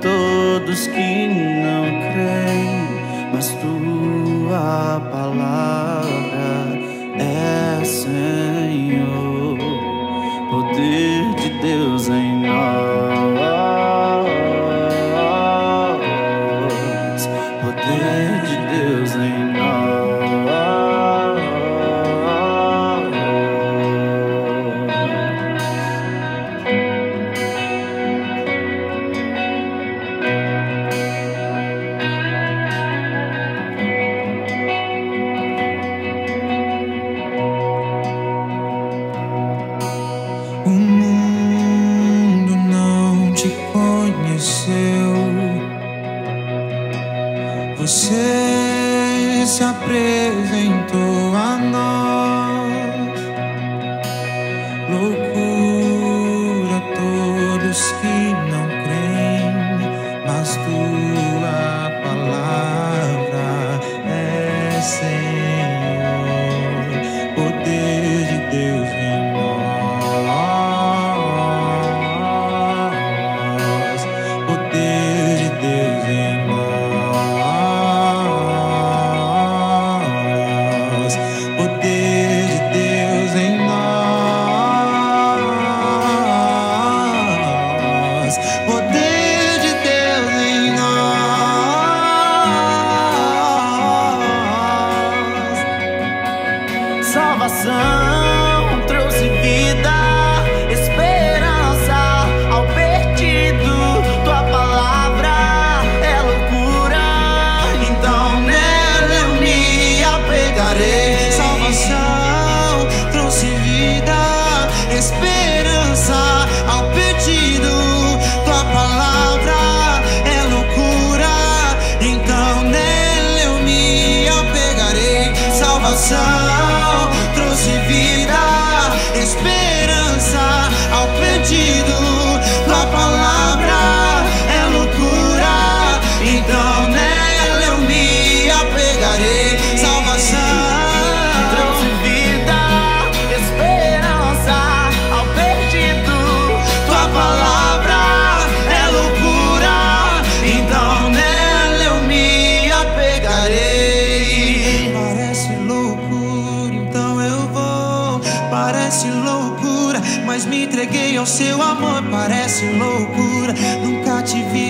todos que não creem, mas tua palavra é, Senhor, poder. conheceu, você se apresentou a nós. outside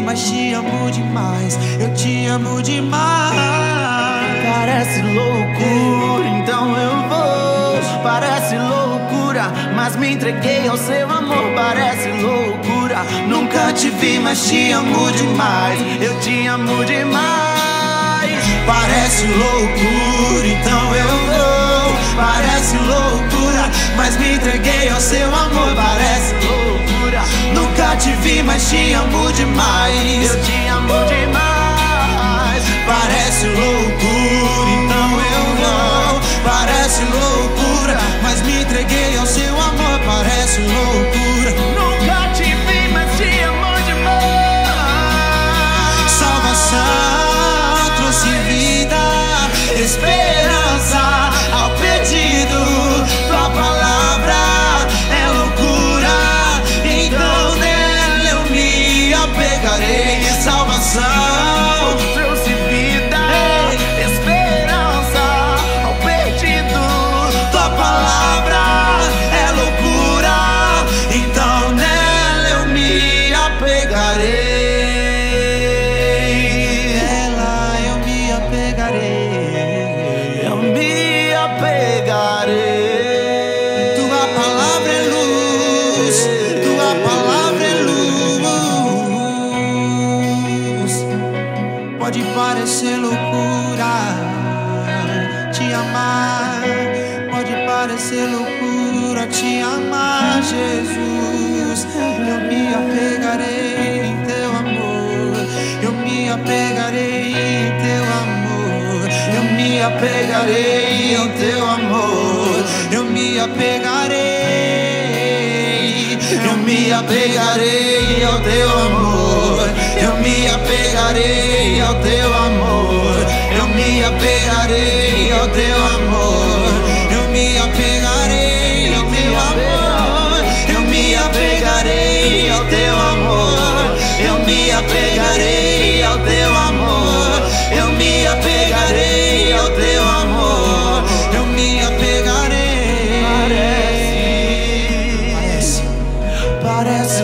mas te amo demais. Eu te amo demais. Parece loucura, então eu vou. Parece loucura, mas me entreguei ao seu amor. Parece loucura, nunca te vi, mas te amo demais. Eu te amo demais. Parece loucura, então eu vou. Parece loucura, mas me entreguei ao seu amor. Parece loucura. Nunca te vi, mas te amo demais. Eu te amo demais. Parece louco apegarei ao teu amor, eu me apegarei, eu me apegarei ao teu amor, eu me apegarei ao teu amor, eu me apegarei ao teu amor.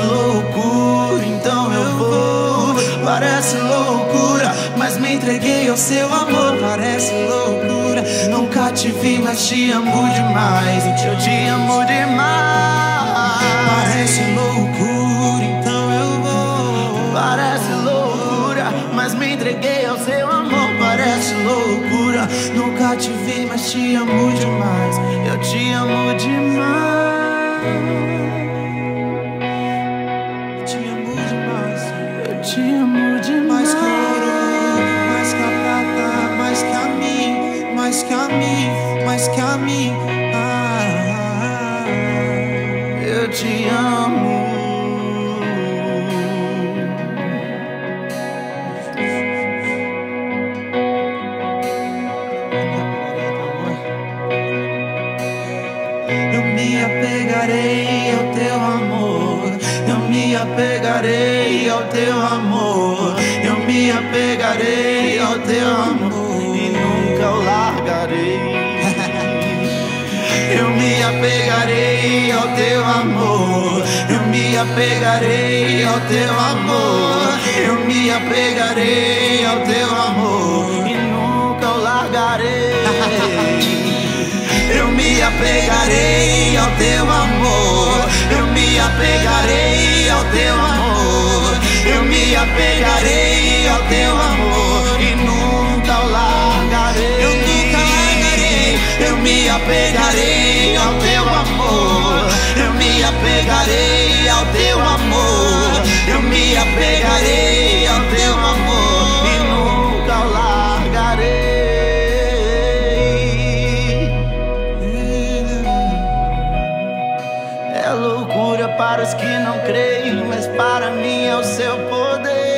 Loucura, então eu vou. Parece loucura, mas me entreguei ao seu amor. Parece loucura. Nunca te vi, mas te amo demais. Eu te amo demais. Parece loucura, então eu vou. Parece loucura, mas me entreguei ao seu amor. Parece loucura, nunca te vi, mas te amo demais. Eu te amo demais. Te amo demais. Mais que ouro, mais que a prata, mais que a mim, mais que a mim, mais que a mim. Ah, Eu te amo. Eu me apegarei ao teu amor. Eu me apegarei ao teu amor. Eu me apegarei ao teu amor e nunca o largarei. Eu me apegarei ao teu amor. Eu me apegarei ao teu amor. Eu me apegarei ao teu amor e nunca o largarei. Eu me apegarei ao teu amor. Eu me apegarei me apegarei ao teu amor e nunca o largarei. Eu nunca largarei. Eu me apegarei ao teu amor. Eu me apegarei ao teu amor. Eu me apegarei que não creem, mas para mim é o seu poder.